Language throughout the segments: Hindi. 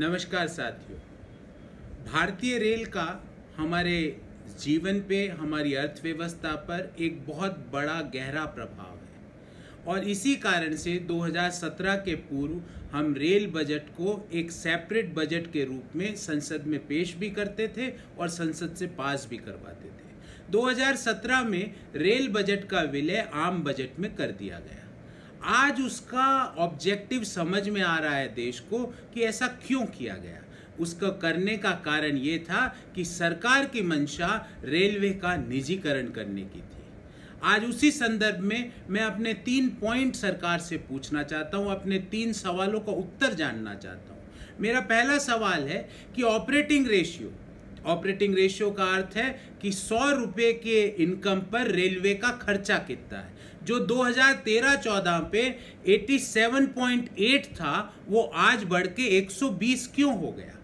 नमस्कार साथियों। भारतीय रेल का हमारे जीवन पे, हमारी अर्थव्यवस्था पर एक बहुत बड़ा गहरा प्रभाव है। और इसी कारण से 2017 के पूर्व हम रेल बजट को एक सेपरेट बजट के रूप में संसद में पेश भी करते थे और संसद से पास भी करवाते थे। 2017 में रेल बजट का विलय आम बजट में कर दिया गया। आज उसका ऑब्जेक्टिव समझ में आ रहा है देश को कि ऐसा क्यों किया गया। उसका करने का कारण ये था कि सरकार की मंशा रेलवे का निजीकरण करने की थी। आज उसी संदर्भ में मैं अपने तीन पॉइंट सरकार से पूछना चाहता हूँ, अपने तीन सवालों का उत्तर जानना चाहता हूँ। मेरा पहला सवाल है कि ऑपरेटिंग रेशियो ऑपरेटिंग रेशियो का अर्थ है कि सौ रुपए के इनकम पर रेलवे का खर्चा कितना है। जो 2013-14 पे 87.8 था, वो आज बढ़ के 120 क्यों हो गया?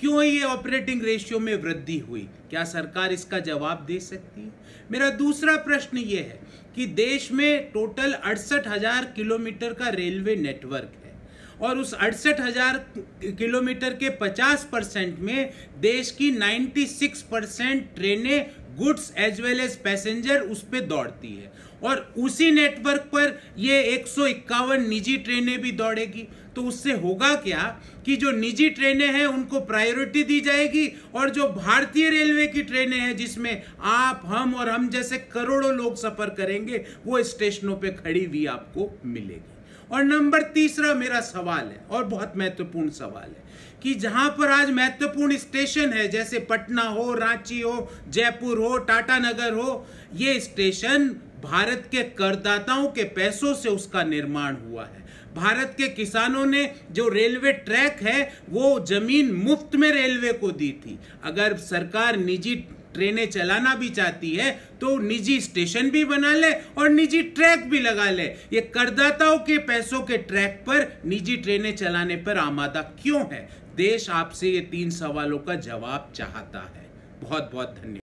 क्यों ये ऑपरेटिंग रेशियो में वृद्धि हुई? क्या सरकार इसका जवाब दे सकती है? मेरा दूसरा प्रश्न ये है कि देश में टोटल अड़सठ हज़ार किलोमीटर का रेलवे नेटवर्क है। और उस अड़सठ हज़ार किलोमीटर के 50 परसेंट में देश की 96 परसेंट ट्रेनें goods as well as passenger उस पर दौड़ती है। और उसी नेटवर्क पर ये एक निजी ट्रेनें भी दौड़ेगी। तो उससे होगा क्या कि जो निजी ट्रेनें हैं, उनको प्रायोरिटी दी जाएगी और जो भारतीय रेलवे की ट्रेनें हैं, जिसमें आप, हम और हम जैसे करोड़ों लोग सफ़र करेंगे, वो स्टेशनों पे खड़ी हुई आपको मिलेगी। और नंबर तीसरा मेरा सवाल है, और बहुत महत्वपूर्ण सवाल है, कि जहाँ पर आज महत्वपूर्ण स्टेशन है, जैसे पटना हो, रांची हो, जयपुर हो, टाटा नगर हो, ये स्टेशन भारत के करदाताओं के पैसों से उसका निर्माण हुआ है। भारत के किसानों ने जो रेलवे ट्रैक है, वो ज़मीन मुफ़्त में रेलवे को दी थी। अगर सरकार निजी ट्रेनें चलाना भी चाहती है तो निजी स्टेशन भी बना ले और निजी ट्रैक भी लगा ले। ये करदाताओं के पैसों के ट्रैक पर निजी ट्रेनें चलाने पर आमादा क्यों है? देश आपसे ये तीन सवालों का जवाब चाहता है। बहुत बहुत धन्यवाद।